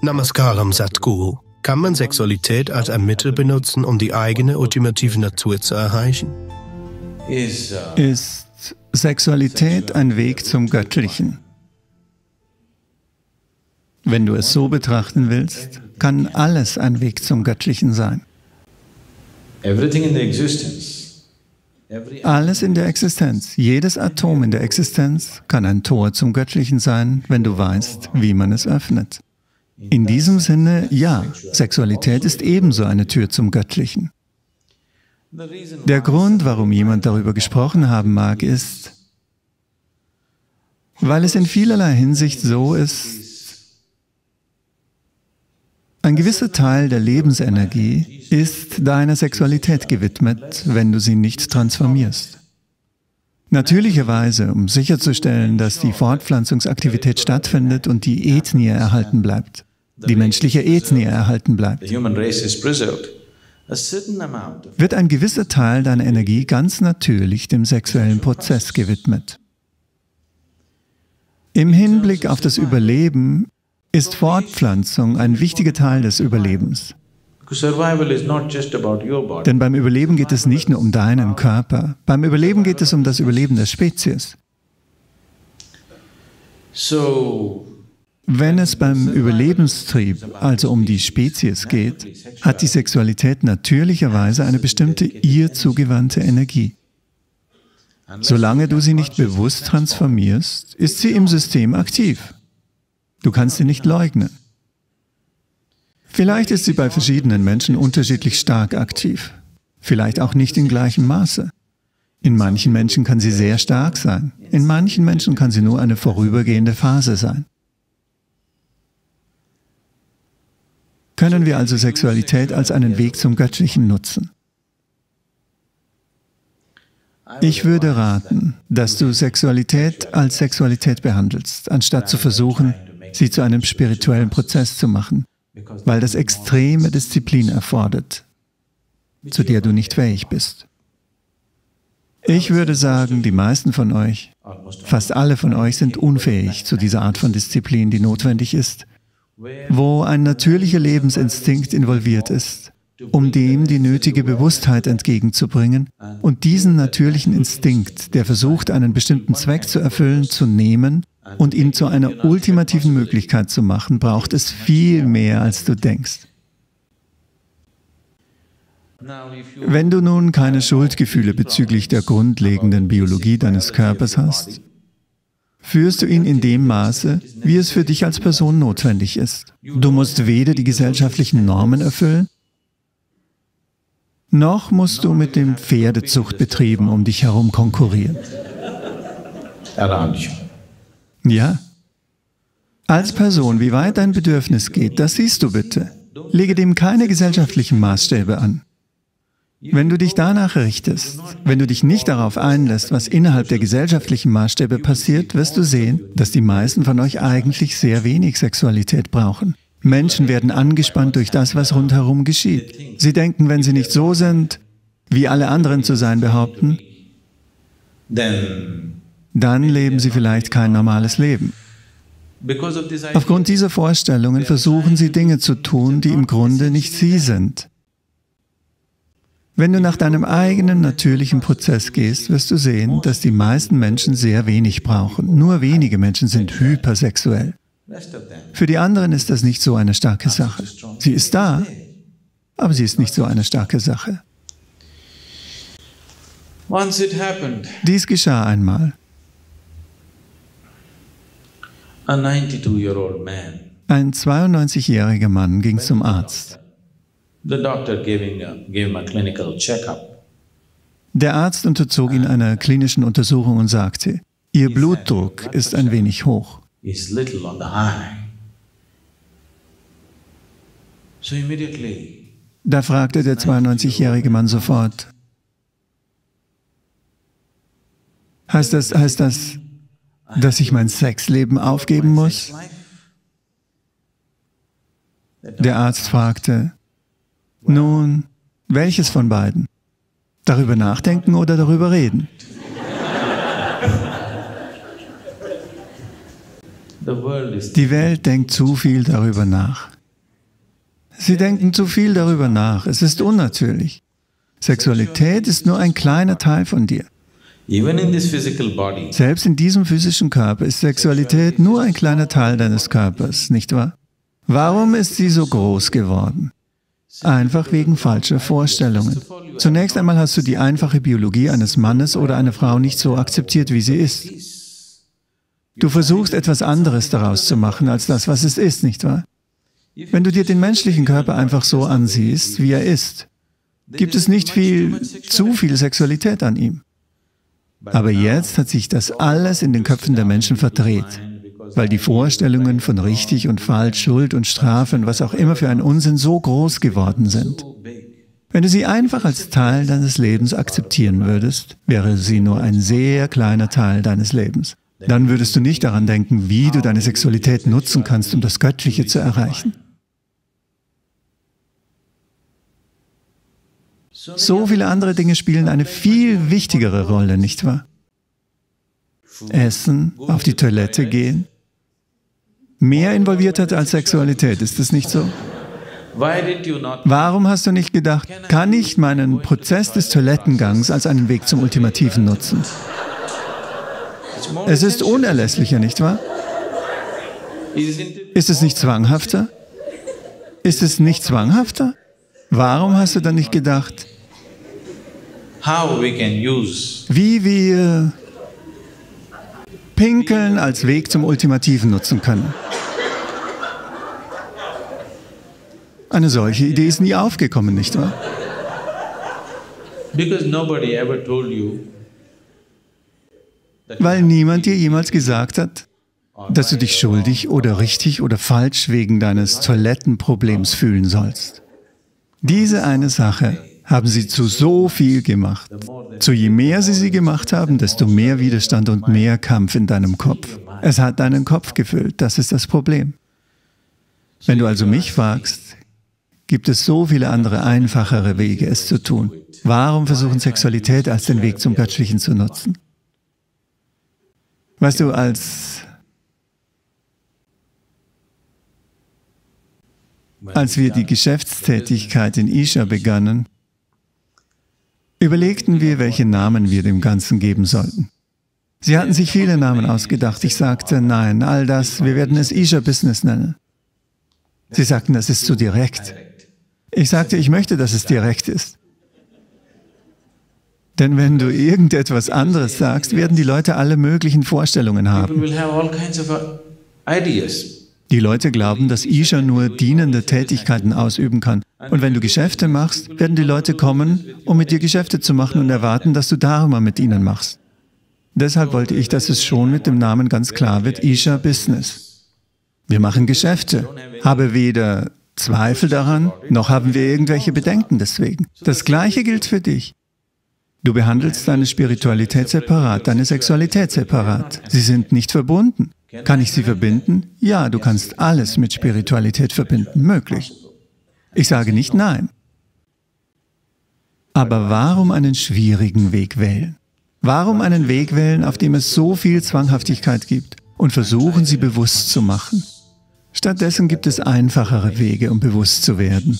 Namaskaram Satguru. Kann man Sexualität als ein Mittel benutzen, um die eigene ultimative Natur zu erreichen? Ist Sexualität ein Weg zum Göttlichen? Wenn du es so betrachten willst, kann alles ein Weg zum Göttlichen sein. Alles in der Existenz, jedes Atom in der Existenz kann ein Tor zum Göttlichen sein, wenn du weißt, wie man es öffnet. In diesem Sinne, ja, Sexualität ist ebenso eine Tür zum Göttlichen. Der Grund, warum jemand darüber gesprochen haben mag, ist, weil es in vielerlei Hinsicht so ist, ein gewisser Teil der Lebensenergie ist deiner Sexualität gewidmet, wenn du sie nicht transformierst. Natürlicherweise, um sicherzustellen, dass die Fortpflanzungsaktivität stattfindet und die Ethnie erhalten bleibt, die menschliche Ethnie erhalten bleibt, wird ein gewisser Teil deiner Energie ganz natürlich dem sexuellen Prozess gewidmet. Im Hinblick auf das Überleben ist Fortpflanzung ein wichtiger Teil des Überlebens. Denn beim Überleben geht es nicht nur um deinen Körper, beim Überleben geht es um das Überleben der Spezies. Wenn es beim Überlebenstrieb also um die Spezies geht, hat die Sexualität natürlicherweise eine bestimmte ihr zugewandte Energie. Solange du sie nicht bewusst transformierst, ist sie im System aktiv. Du kannst sie nicht leugnen. Vielleicht ist sie bei verschiedenen Menschen unterschiedlich stark aktiv, vielleicht auch nicht in gleichem Maße. In manchen Menschen kann sie sehr stark sein, in manchen Menschen kann sie nur eine vorübergehende Phase sein. Können wir also Sexualität als einen Weg zum Göttlichen nutzen? Ich würde raten, dass du Sexualität als Sexualität behandelst, anstatt zu versuchen, sie zu einem spirituellen Prozess zu machen, weil das extreme Disziplin erfordert, zu der du nicht fähig bist. Ich würde sagen, die meisten von euch, fast alle von euch sind unfähig zu dieser Art von Disziplin, die notwendig ist, wo ein natürlicher Lebensinstinkt involviert ist, um dem die nötige Bewusstheit entgegenzubringen und diesen natürlichen Instinkt, der versucht, einen bestimmten Zweck zu erfüllen, zu nehmen und ihn zu einer ultimativen Möglichkeit zu machen, braucht es viel mehr, als du denkst. Wenn du nun keine Schuldgefühle bezüglich der grundlegenden Biologie deines Körpers hast, führst du ihn in dem Maße, wie es für dich als Person notwendig ist. Du musst weder die gesellschaftlichen Normen erfüllen, noch musst du mit den Pferdezuchtbetrieben um dich herum konkurrieren. Ja. Als Person, wie weit dein Bedürfnis geht, das siehst du bitte. Lege dem keine gesellschaftlichen Maßstäbe an. Wenn du dich danach richtest, wenn du dich nicht darauf einlässt, was innerhalb der gesellschaftlichen Maßstäbe passiert, wirst du sehen, dass die meisten von euch eigentlich sehr wenig Sexualität brauchen. Menschen werden angespannt durch das, was rundherum geschieht. Sie denken, wenn sie nicht so sind, wie alle anderen zu sein behaupten, dann leben sie vielleicht kein normales Leben. Aufgrund dieser Vorstellungen versuchen sie Dinge zu tun, die im Grunde nicht sie sind. Wenn du nach deinem eigenen natürlichen Prozess gehst, wirst du sehen, dass die meisten Menschen sehr wenig brauchen. Nur wenige Menschen sind hypersexuell. Für die anderen ist das nicht so eine starke Sache. Sie ist da, aber sie ist nicht so eine starke Sache. Dies geschah einmal. Ein 92-jähriger Mann ging zum Arzt. Der Arzt unterzog ihn einer klinischen Untersuchung und sagte, Ihr Blutdruck ist ein wenig hoch. Da fragte der 92-jährige Mann sofort, heißt das, heißt das, dass ich mein Sexleben aufgeben muss? Der Arzt fragte, nun, welches von beiden? Darüber nachdenken oder darüber reden? Die Welt denkt zu viel darüber nach. Sie denken zu viel darüber nach. Es ist unnatürlich. Sexualität ist nur ein kleiner Teil von dir. Selbst in diesem physischen Körper ist Sexualität nur ein kleiner Teil deines Körpers, nicht wahr? Warum ist sie so groß geworden? Einfach wegen falscher Vorstellungen. Zunächst einmal hast du die einfache Biologie eines Mannes oder einer Frau nicht so akzeptiert, wie sie ist. Du versuchst etwas anderes daraus zu machen, als das, was es ist, nicht wahr? Wenn du dir den menschlichen Körper einfach so ansiehst, wie er ist, gibt es nicht viel, zu viel Sexualität an ihm. Aber jetzt hat sich das alles in den Köpfen der Menschen verdreht, weil die Vorstellungen von richtig und falsch, Schuld und Strafe und was auch immer für ein Unsinn so groß geworden sind. Wenn du sie einfach als Teil deines Lebens akzeptieren würdest, wäre sie nur ein sehr kleiner Teil deines Lebens. Dann würdest du nicht daran denken, wie du deine Sexualität nutzen kannst, um das Göttliche zu erreichen. So viele andere Dinge spielen eine viel wichtigere Rolle, nicht wahr? Essen, auf die Toilette gehen. Mehr Involviertheit als Sexualität, ist es nicht so? Warum hast du nicht gedacht, kann ich meinen Prozess des Toilettengangs als einen Weg zum Ultimativen nutzen? Es ist unerlässlicher, nicht wahr? Ist es nicht zwanghafter? Ist es nicht zwanghafter? Warum hast du dann nicht gedacht, wie wir Pinkeln als Weg zum Ultimativen nutzen können? Eine solche Idee ist nie aufgekommen, nicht wahr? Weil niemand dir jemals gesagt hat, dass du dich schuldig oder richtig oder falsch wegen deines Toilettenproblems fühlen sollst. Diese eine Sache haben sie zu so viel gemacht. Zu je mehr sie sie gemacht haben, desto mehr Widerstand und mehr Kampf in deinem Kopf. Es hat deinen Kopf gefüllt, das ist das Problem. Wenn du also mich fragst, gibt es so viele andere einfachere Wege, es zu tun. Warum versuchen Sexualität als den Weg zum Göttlichen zu nutzen? Weißt du, als Als wir die Geschäftstätigkeit in Isha begannen, überlegten wir, welche Namen wir dem Ganzen geben sollten. Sie hatten sich viele Namen ausgedacht. Ich sagte, nein, all das, wir werden es Isha Business nennen. Sie sagten, das ist zu direkt. Ich sagte, ich möchte, dass es direkt ist. Denn wenn du irgendetwas anderes sagst, werden die Leute alle möglichen Vorstellungen haben. Die Leute glauben, dass Isha nur dienende Tätigkeiten ausüben kann. Und wenn du Geschäfte machst, werden die Leute kommen, um mit dir Geschäfte zu machen und erwarten, dass du Dharma mit ihnen machst. Deshalb wollte ich, dass es schon mit dem Namen ganz klar wird, Isha Business. Wir machen Geschäfte. Habe weder Zweifel daran, noch haben wir irgendwelche Bedenken deswegen. Das Gleiche gilt für dich. Du behandelst deine Spiritualität separat, deine Sexualität separat. Sie sind nicht verbunden. Kann ich sie verbinden? Ja, du kannst alles mit Spiritualität verbinden, möglich. Ich sage nicht nein. Aber warum einen schwierigen Weg wählen? Warum einen Weg wählen, auf dem es so viel Zwanghaftigkeit gibt und versuchen, sie bewusst zu machen? Stattdessen gibt es einfachere Wege, um bewusst zu werden.